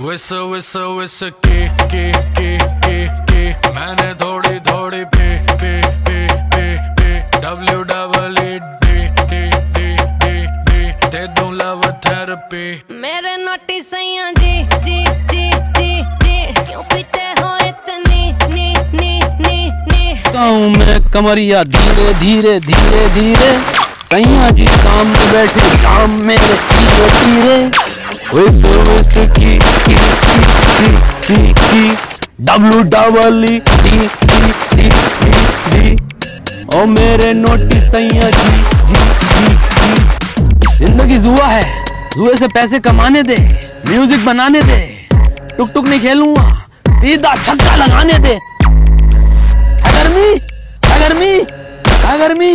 विस विस विस की की की की की मैंने थोड़ी थोड़ी P P P P P W double D D D D D दे दूँ लव थेरेपी मेरे नोटी सैया जी जी जी जी जी क्यों पीते हो इतनी नी नी नी नी? गाँव में कमरिया धीरे धीरे धीरे धीरे. सैया जी सामने बैठे शाम मेरे धीरे की डब्लू डबल ओ मेरे नोटी सैया जी जी जी जी ज़िंदगी जुआ है जुए से पैसे कमाने दे म्यूज़िक बनाने दे टुक टुक नहीं खेलूँगा सीधा छक्का लगाने दे है गर्मी है गर्मी है गर्मी